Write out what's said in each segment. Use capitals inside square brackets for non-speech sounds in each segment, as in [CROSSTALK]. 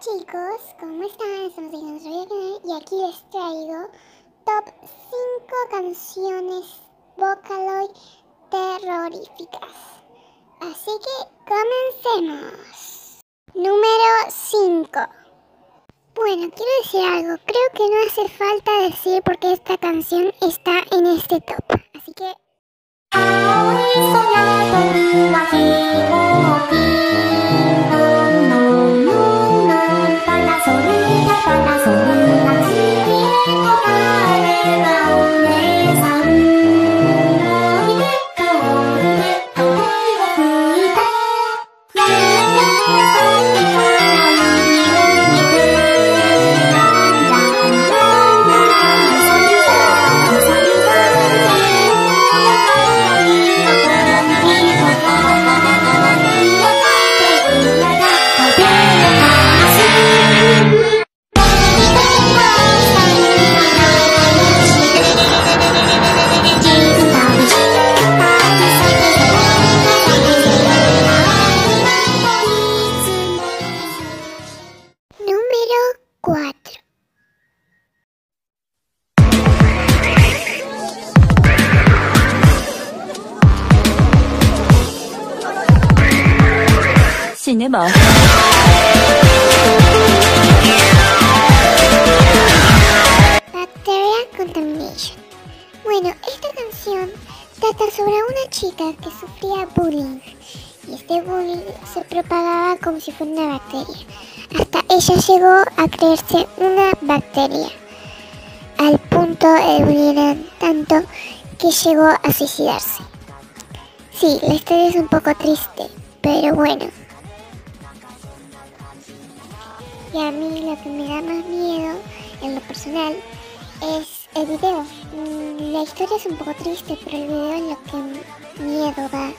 chicos, ¿cómo están? Estamos canal y aquí les traigo top 5 canciones Vocaloid terroríficas. Así que comencemos. Número 5. Bueno, quiero decir algo, creo que no hace falta decir por qué esta canción está en este top. Bacteria Contamination. Bueno, esta canción trata sobre una chica que sufría bullying. Y este bullying se propagaba como si fuera una bacteria. Hasta ella llegó a creerse una bacteria. Al punto de bullying tanto que llegó a suicidarse. Sí, la historia es un poco triste, pero bueno, Y a mí lo que me da más miedo, en lo personal, es el video. Mm, La historia es un poco triste, pero el video es lo que miedo da.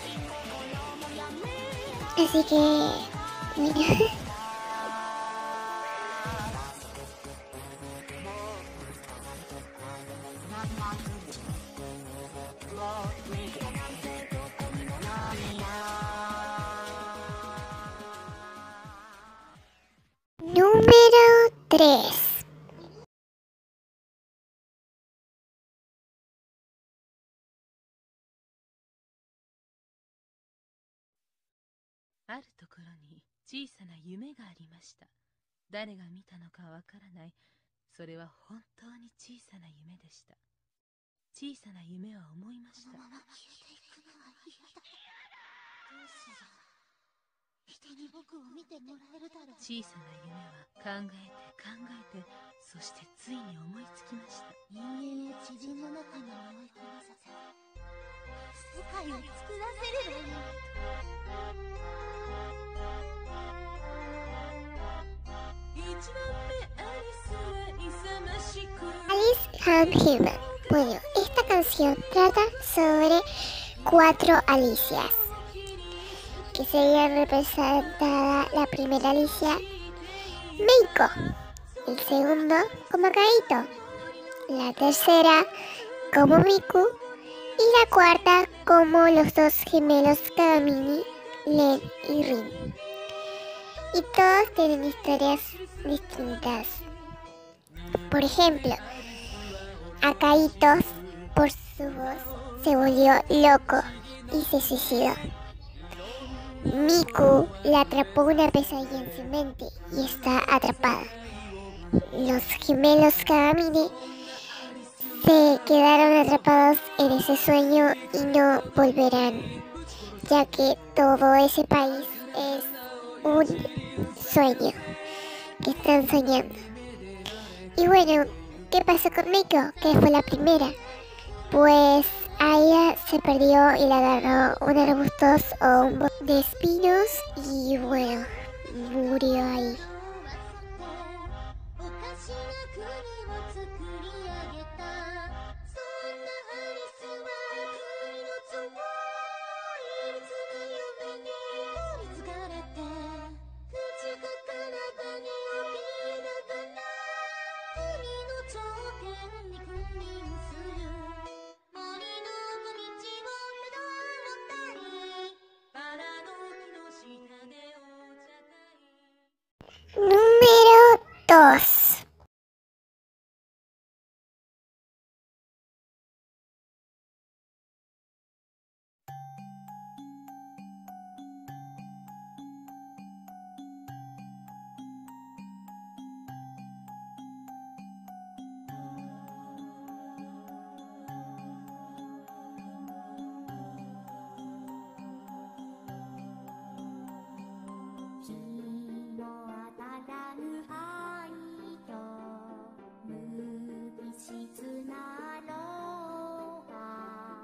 Así que, mira. [LAUGHS] あるところに小さな夢がありました。誰が見たのかわからない。それは本当に小さな夢でした。小さな夢は思いました。人に僕を見てもらえるだろう小さな夢は考えて考えてそしてついに思いつきました。人間人の中に追い込ませて。世界を作らせ Alice and. Bueno, esta canción trata sobre cuatro Alicias. Que sería representada la primera Alicia, Meiko. El segundo, como Kaito. La tercera, como Miku. Y la cuarta, como los dos gemelos Kagamini, Len y Rin. Y todos tienen historias distintas. Por ejemplo, Akaitos, por su voz, se volvió loco y se suicidó. Miku la atrapó una pesadilla en su mente y está atrapada. Los gemelos Kagamine se quedaron atrapados en ese sueño y no volverán, ya que todo ese país es un sueño que están soñando. Y bueno, ¿qué pasó con Miko? Que fue la primera. Pues a ella se perdió y la agarró un arbustos o un de espinos y bueno, murió ahí.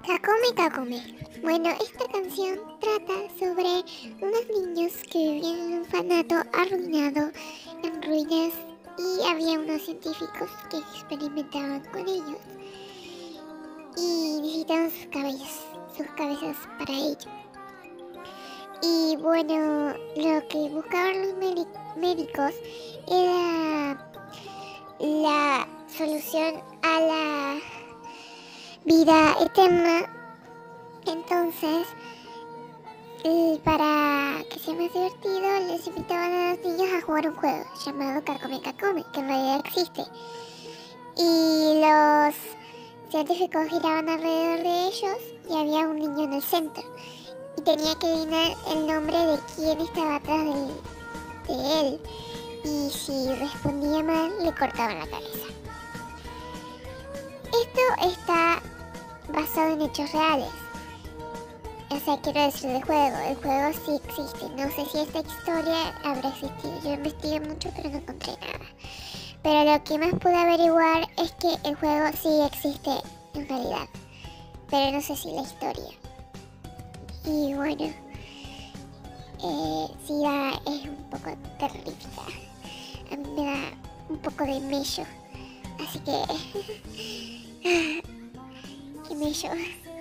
Kakome Kakome. Bueno, esta canción trata sobre unos niños que vivían en un orfanato arruinado en ruinas y había unos científicos que experimentaban con ellos y necesitaban sus cabezas, sus cabezas para ello. Y bueno, lo que buscaban los médicos era la solución a la vida eterna. Entonces, para que sea más divertido, les invitaban a los niños a jugar un juego llamado Kakome Kakome, que en realidad existe. Y los científicos giraban alrededor de ellos y había un niño en el centro. Y tenía que adivinar el nombre de quién estaba atrás de, de él. Y si respondía mal, le cortaban la cabeza. Esto está basado en hechos reales. O sea, quiero decir del juego. El juego sí existe. No sé si esta historia habrá existido. Yo investigué mucho, pero no encontré nada. Pero lo que más pude averiguar es que el juego sí existe en realidad. Pero no sé si la historia. Y bueno, eh, sí es un poco terrífica. A mí me da un poco de mello. Así que... [LAUGHS] que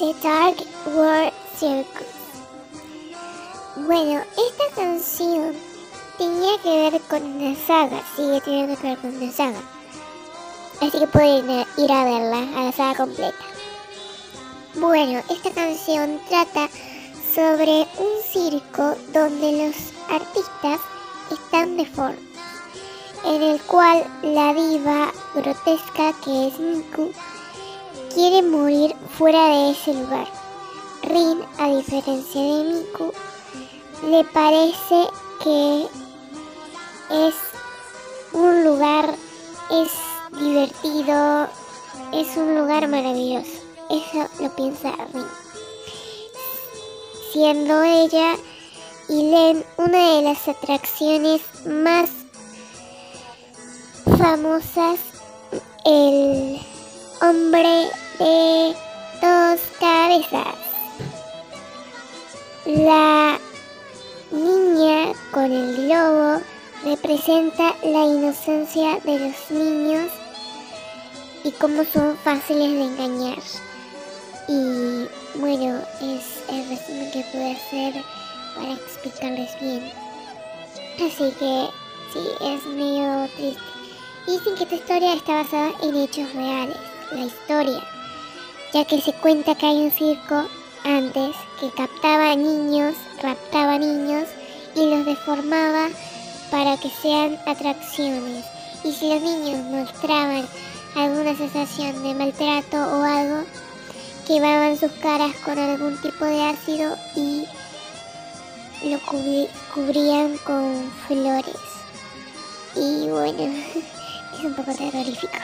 The Dark World Circus. Bueno, esta canción tenía que ver con una saga, sigue teniendo que ver con una saga. Así que pueden ir a verla, a la saga completa. Bueno, esta canción trata sobre un circo donde los artistas están deformes, en el cual la diva grotesca que es Miku quiere morir fuera de ese lugar. Rin, a diferencia de Miku, le parece que es un lugar, es divertido es un lugar maravilloso. Eso lo piensa Rin. Siendo ella y Len una de las atracciones más famosas, el hombre de dos cabezas. La niña con el globo representa la inocencia de los niños y cómo son fáciles de engañar. Y bueno, es el resumen que pude hacer para explicarles bien. Así que sí, es medio triste. Dicen que esta historia está basada en hechos reales, la historia, ya que se cuenta que hay un circo antes que captaba niños, raptaba niños y los deformaba para que sean atracciones. Y si los niños mostraban alguna sensación de maltrato o algo, quemaban sus caras con algún tipo de ácido y lo cubrían con flores. Y bueno, [LAUGHS] es un poco terrorífico.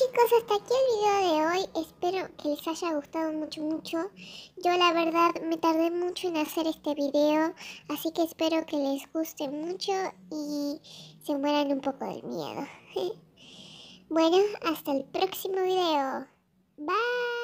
Chicos, hasta aquí el video de hoy. Espero que les haya gustado mucho, mucho. Yo la verdad me tardé mucho en hacer este video, así que espero que les guste mucho y se mueran un poco del miedo. [LAUGHS] bueno, hasta el próximo video. Bye.